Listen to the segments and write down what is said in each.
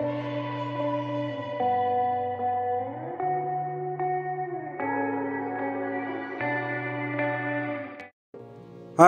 Hi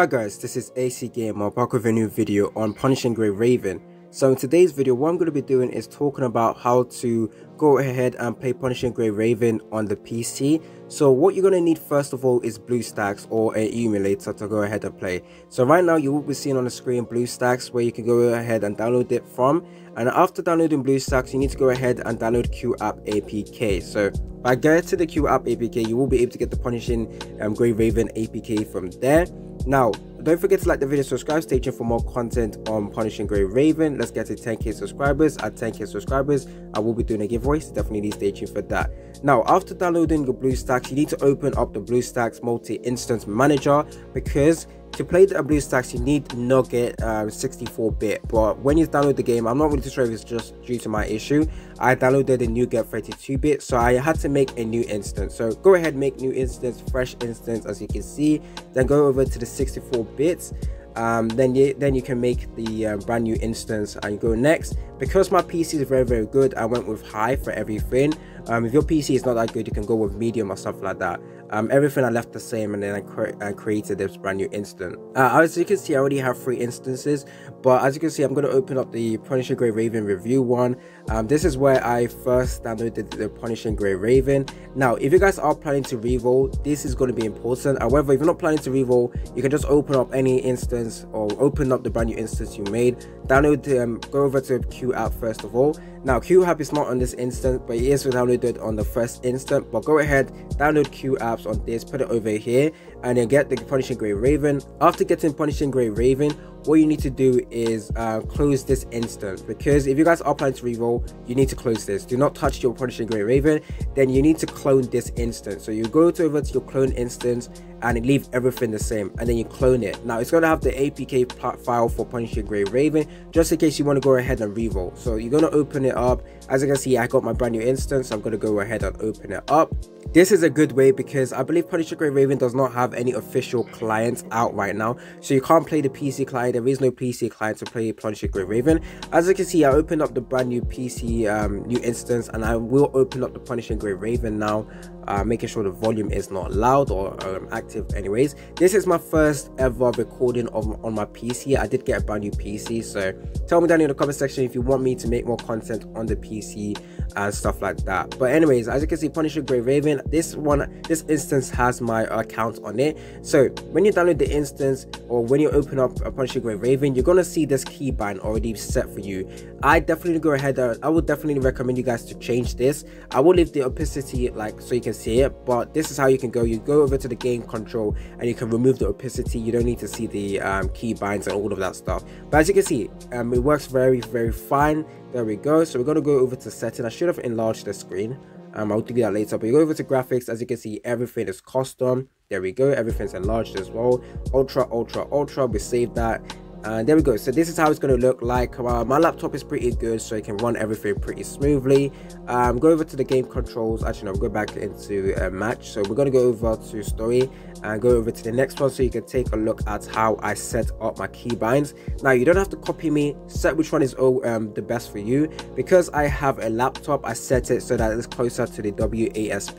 guys, this is AC Gamer back with a new video on Punishing Gray Raven. So in today's video, what I'm going to be doing is talking about how to go ahead and play Punishing Gray Raven on the PC. So what you're going to need first of all is BlueStacks or an emulator to go ahead and play. So right now you will be seeing on the screen BlueStacks where you can go ahead and download it from. And after downloading BlueStacks, you need to go ahead and download QooApp APK. So by going to the QooApp APK, you will be able to get the Punishing um, Gray Raven APK from there. Now, don't forget to like the video, subscribe, stay tuned for more content on Punishing Gray Raven. Let's get to 10k subscribers. At 10k subscribers, I will be doing a giveaway, so definitely stay tuned for that. Now, after downloading the BlueStacks, you need to open up the BlueStacks Multi-Instance Manager because to play the BlueStacks, you need Nougat 64-bit. Um, but when you download the game, I'm not really sure if it's just due to my issue. I downloaded the Nougat 32-bit, so I had to make a new instance. So go ahead, make new instance, fresh instance, as you can see. Then go over to the 64 bits um, then you then you can make the uh, brand new instance and go next because my pc is very very good i went with high for everything um, if your pc is not that good you can go with medium or stuff like that um, everything i left the same and then i, cre I created this brand new instance uh, as you can see i already have three instances but as you can see i'm going to open up the punishing gray raven review one. Um, this is where i first downloaded the punishing gray raven. Now if you guys are planning to reroll this is going to be important. However if you're not planning to reroll you can just open up any instance or open up the brand new instance you made. Download um, go over to QooApp first of all. Now QooApp is not on this instance, but it is downloaded on the first instant. But go ahead, download Q on this, put it over here, and then get the Punishing Gray Raven. After getting Punishing Gray Raven, what you need to do is uh, close this instance because if you guys are planning to reroll, you need to close this. Do not touch your Punishing Gray Raven. Then you need to clone this instance. So you go to over to your clone instance and leave everything the same and then you clone it. Now it's going to have the APK file for Punishing Gray Raven just in case you want to go ahead and reroll. So you're going to open it up. As you can see, I got my brand new instance. So I'm going to go ahead and open it up. This is a good way because I believe Punisher Gray Raven does not have any official clients out right now. So you can't play the PC client. There is no PC client to play Punisher Gray Raven. As you can see, I opened up the brand new PC um, new instance and I will open up the Punishing Gray Raven now uh, making sure the volume is not loud or um, active. Anyways this is my first ever recording of, on my pc i did get a brand new pc so tell me down in the comment section if you want me to make more content on the pc and stuff like that. But anyways as you can see punisher gray raven this one this instance has my account on it. So when you download the instance or when you open up a punisher gray raven you're gonna see this keybind already set for you. I definitely go ahead uh, i would definitely recommend you guys to change this. I will leave the opacity like so you can see it but this is how you can go. You go over to the game control and you can remove the opacity. You don't need to see the um, keybinds and all of that stuff. But as you can see um, it works very very fine. There we go. So we're going to go over to setting i should have enlarged the screen. Um, I'll do that later. But you go over to graphics. As you can see everything is custom. There we go. Everything's enlarged as well. Ultra ultra ultra. We save that and there we go. So this is how it's going to look like. Uh, my laptop is pretty good so it can run everything pretty smoothly. Um, go over to the game controls. Actually no we'll go back into a match. So we're going to go over to story and go over to the next one so you can take a look at how i set up my keybinds. Now you don't have to copy me. Set which one is oh, um, the best for you. Because i have a laptop i set it so that it's closer to the wasp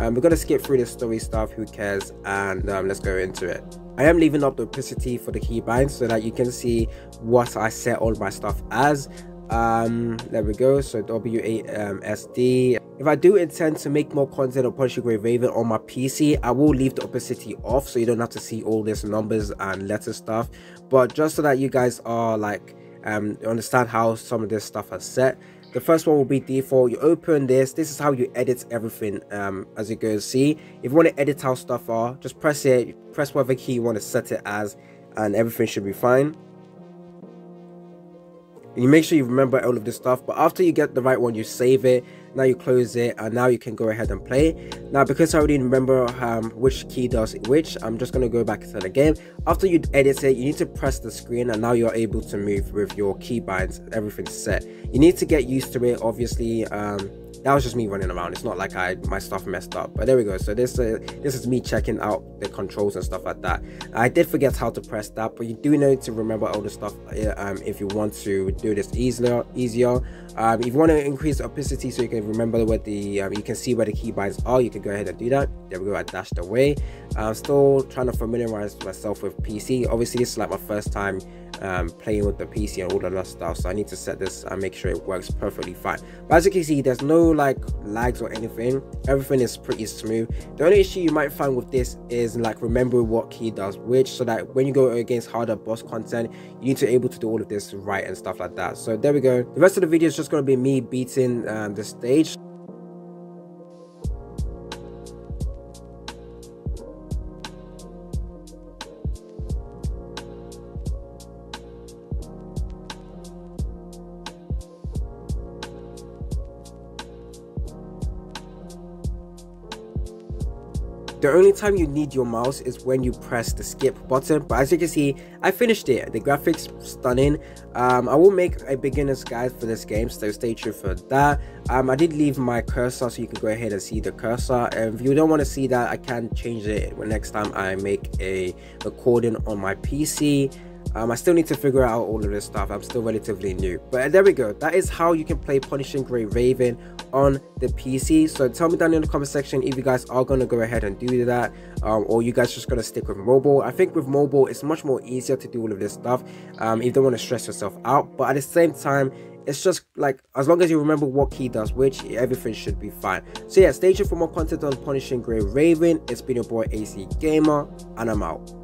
um, we're going to skip through the story stuff who cares and um, let's go into it I am leaving up the opacity for the keybinds so that you can see what I set all my stuff as. Um, there we go. So WASD. Um, if I do intend to make more content on Punisher Gray Raven on my PC, I will leave the opacity off so you don't have to see all this numbers and letter stuff. But just so that you guys are like um understand how some of this stuff is set the first one will be default. You open this. This is how you edit everything um as you can see. If you want to edit how stuff are just press it. Press whatever key you want to set it as and everything should be fine you make sure you remember all of this stuff but after you get the right one you save it. Now you close it and now you can go ahead and play. Now because i already remember um, which key does which i'm just going to go back to the game after you edit it you need to press the screen and now you're able to move with your keybinds everything's set. You need to get used to it obviously um, that was just me running around. It's not like i my stuff messed up but there we go. So this uh, this is me checking out the controls and stuff like that. I did forget how to press that but you do need to remember all the stuff uh, um, if you want to do this easier easier. Um, if you want to increase opacity so you can remember where the um, you can see where the keybinds are you can go ahead and do that. There we go i dashed away. I'm still trying to familiarize myself with pc obviously this is like my first time um, playing with the PC and all of that stuff. So I need to set this and make sure it works perfectly fine. But as you can see, there's no like lags or anything. Everything is pretty smooth. The only issue you might find with this is like remembering what key does which so that when you go against harder boss content, you need to be able to do all of this right and stuff like that. So there we go. The rest of the video is just going to be me beating um, the stage. The only time you need your mouse is when you press the skip button. But as you can see, I finished it. The graphics stunning. Um, I will make a beginner's guide for this game, so stay tuned for that. Um, I did leave my cursor so you can go ahead and see the cursor. And if you don't want to see that, I can change it next time I make a recording on my PC. Um, I still need to figure out all of this stuff. I'm still relatively new. But there we go. That is how you can play Punishing Gray Raven on the PC. So tell me down in the comment section if you guys are going to go ahead and do that um, or you guys just going to stick with mobile. I think with mobile, it's much more easier to do all of this stuff um, if you don't want to stress yourself out. But at the same time, it's just like as long as you remember what key does which everything should be fine so yeah stay tuned for more content on punishing gray raven it's been your boy ac gamer and i'm out